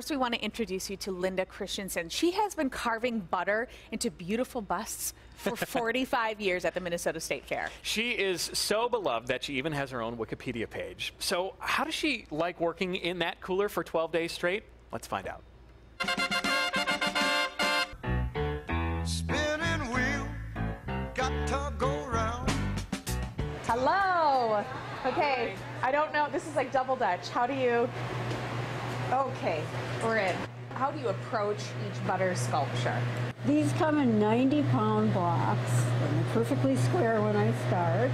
First, we want to introduce you to Linda Christensen. She has been carving butter into beautiful busts for 45 years at the Minnesota State Fair. She is so beloved that she even has her own Wikipedia page. So, how does she like working in that cooler for 12 days straight? Let's find out. Spinning wheel, got to go round. Hello. Okay, I don't know. This is like double dutch. How do you? Okay, we're in. How do you approach each butter sculpture? These come in 90 pound blocks, and they're perfectly square when I start.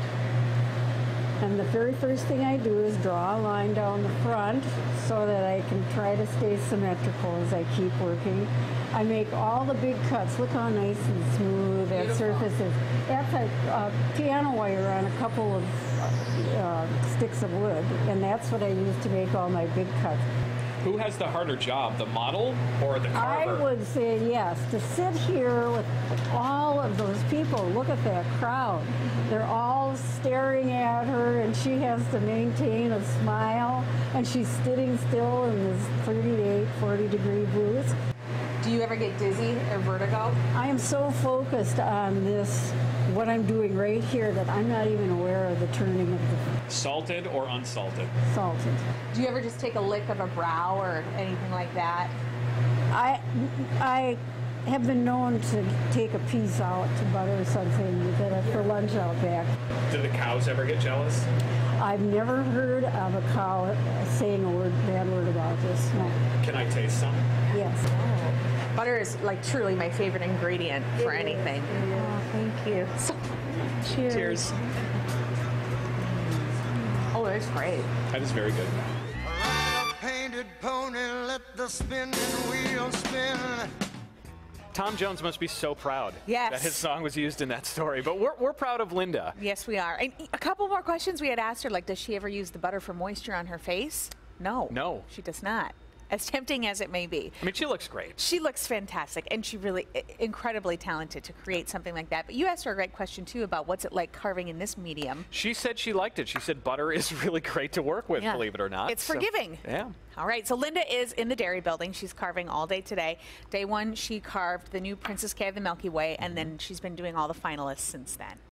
And the very first thing I do is draw a line down the front so that I can try to stay symmetrical as I keep working. I make all the big cuts. Look how nice and smooth that Beautiful. surface is. That's a, uh piano wire on a couple of uh, sticks of wood, and that's what I use to make all my big cuts. Who has the harder job, the model or the I would say yes. To sit here with all of those people, look at that crowd. They're all staring at her, and she has to maintain a smile, and she's sitting still in this 38, 40 degree booth. Do you ever get dizzy or vertigo? I am so focused on this, what I'm doing right here, that I'm not even aware of the turning of the Salted or unsalted? salted. Do you ever just take a lick of a brow or anything like that? I, I have been known to take a piece out to butter something that I, for lunch out back. Do the cows ever get jealous? I've never heard of a cow saying a word, bad word about this. No. Can I taste some? Yes. Oh. Butter is like truly my favorite ingredient for anything. Oh, thank you. So, cheers. Cheers. Oh, it's great. That is very good. Painted pony, let the spinning wheel spin. Tom Jones must be so proud Yes. that his song was used in that story. But we're, we're proud of Linda. Yes, we are. And a couple more questions we had asked her, like, does she ever use the butter for moisture on her face? No. No. She does not. As tempting as it may be. I mean, she looks great. She looks fantastic, and she really incredibly talented to create something like that. But you asked her a great question too about what's it like carving in this medium. She said she liked it. She said butter is really great to work with, Yeah. believe it or not. It's So, forgiving. yeah. All right. So Linda is in the dairy building. She's carving all day today. Day one, she carved the new Princess Kay of the Milky Way, and then she's been doing all the finalists since then.